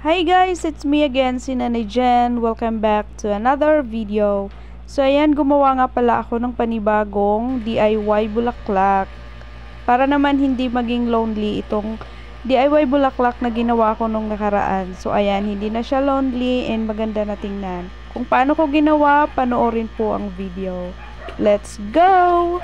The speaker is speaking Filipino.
Hi guys, it's me again, si Nanay Jen. Welcome back to another video. So ayan, gumawa nga pala ako ng panibagong DIY bulaklak. Para naman hindi maging lonely itong DIY bulaklak na ginawa ko nung nakaraan. So ayan, hindi na siya lonely and maganda na tingnan. Kung paano ko ginawa, panoorin po ang video. Let's go!